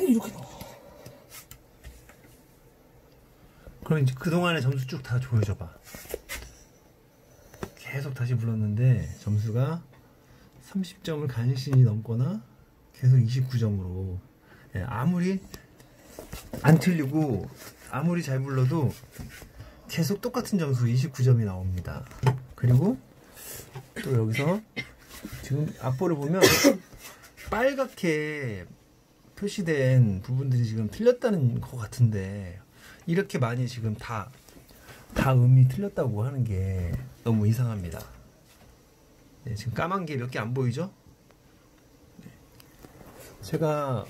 이렇게. 그럼 이제 그동안의 점수 쭉다 보여줘봐. 계속 다시 불렀는데 점수가 30점을 간신히 넘거나 계속 29점으로 예, 아무리 안 틀리고 아무리 잘 불러도 계속 똑같은 점수 29점이 나옵니다. 그리고 또 여기서 지금 악보를 보면 빨갛게 표시된 부분들이 지금 틀렸다는 것 같은데 이렇게 많이 지금 다, 다 음이 틀렸다고 하는 게 너무 이상합니다. 네, 지금 까만 게 몇 개 안 보이죠? 네. 제가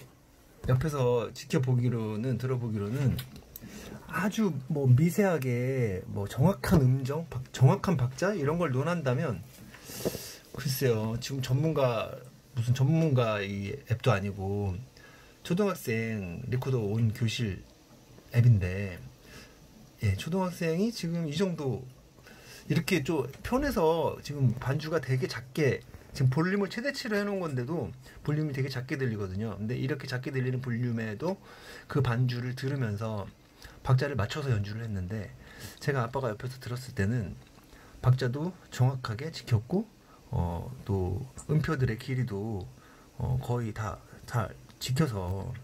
옆에서 지켜보기로는 들어보기로는 아주 뭐 미세하게 뭐 정확한 음정, 정확한 박자 이런 걸 논한다면 글쎄요 지금 전문가 무슨 전문가 이 앱도 아니고 초등학생 리코더 온 교실 앱인데 예, 초등학생이 지금 이 정도 이렇게 좀 편해서 지금 반주가 되게 작게 지금 볼륨을 최대치로 해놓은 건데도 볼륨이 되게 작게 들리거든요. 근데 이렇게 작게 들리는 볼륨에도 그 반주를 들으면서 박자를 맞춰서 연주를 했는데 제가 아빠가 옆에서 들었을 때는 박자도 정확하게 지켰고 어, 또 음표들의 길이도 어, 거의 다잘 지켜서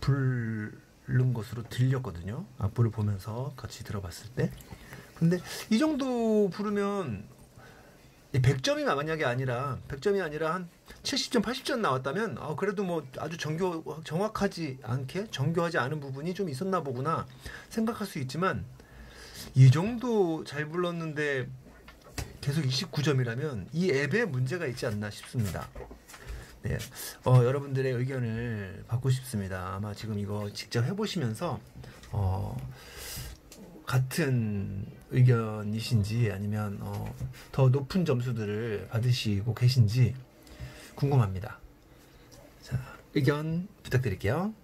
부른 것으로 들렸거든요. 악보를 보면서 같이 들어봤을 때. 근데 이 정도 부르면 100점이 만약에 아니라 100점이 아니라 한 70점, 80점 나왔다면 아, 그래도 뭐 아주 정교 정확하지 않게 정교하지 않은 부분이 좀 있었나 보구나 생각할 수 있지만 이 정도 잘 불렀는데 계속 29점이라면 이 앱에 문제가 있지 않나 싶습니다. 네, 어, 여러분들의 의견을 받고 싶습니다. 아마 지금 이거 직접 해보시면서 어, 같은 의견이신지 아니면 어, 더 높은 점수들을 받으시고 계신지 궁금합니다. 자, 의견 부탁드릴게요.